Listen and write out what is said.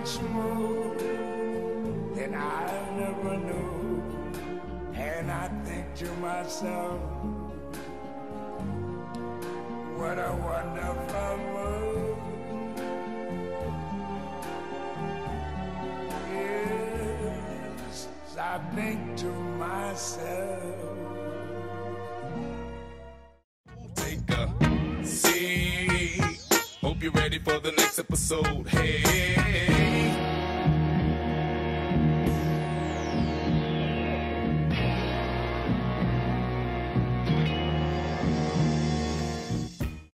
Much more than I never knew. And I think to myself, what a wonderful world. Yes, I think to myself. take a seat. Hope you're ready for the next episode. Hey.